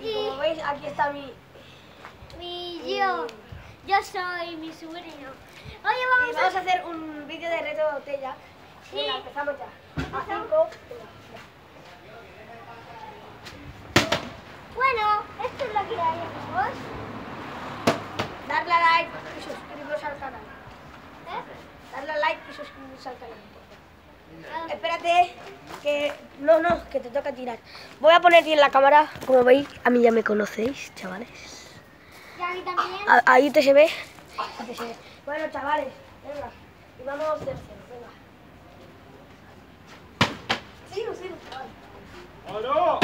Y como veis, aquí está mi... Mi yo. Yo soy mi sobrino. Oye, Y vamos a... vamos a hacer un vídeo de reto de botella. Sí. Venga, empezamos ya. A cinco. Bueno, esto es lo que hay, amigos. Darle a like y suscribiros al canal. ¿Eh? Darle a like y suscribiros al canal. Ah, Espérate, que... No, no, que te toca tirar. Voy a poner bien la cámara. Como veis, a mí ya me conocéis, chavales. Y a mí también. A- Ahí te se ve. Bueno, chavales, venga. Y vamos de cero, venga. Sigo, sigo, chaval. ¡Oro!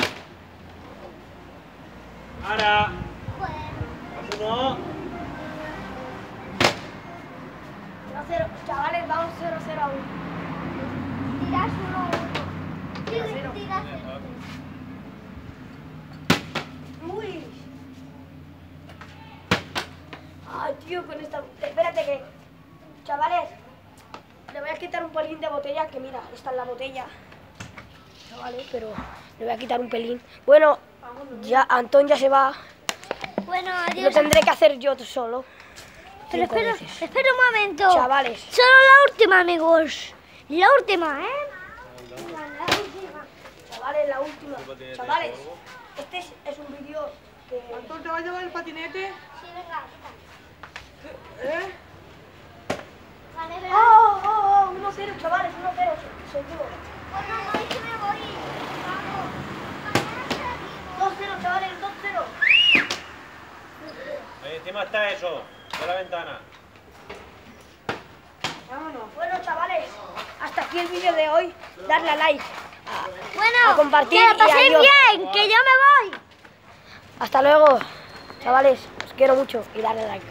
¡Ara! Joder. ¡Uno! Cero, cero. Chavales, vamos 0 0 a 1. Tiras uno Sí, tiras. Uy. Ay, tío, con esta... Espérate que... Chavales, le voy a quitar un pelín de botella, que mira, esta es la botella. Chavales, pero le voy a quitar un pelín. Bueno, ya Antón ya se va. Bueno, Lo adiós. tendré que hacer yo solo. Pero espera, espera un momento. Chavales. Solo la última, amigos. La última, ¿eh? La última. Chavales, la última. Chavales, este es, es un vídeo que... ¿Antón te va a llevar el patinete? Sí, venga. ¿Eh? Vale, vale. ¡Oh, oh, oh! 1-0, chavales, 1-0. Soy yo. Bueno, no, es que me voy. Vamos. Mañana seguimos. 2-0, chavales, 2-0. Ahí encima está eso, de la ventana. Vámonos. Bueno, chavales, hasta aquí el vídeo de hoy. Darle a like. Bueno, A compartir que lo paséis bien, que yo me voy. Hasta luego. Chavales, os quiero mucho y darle like.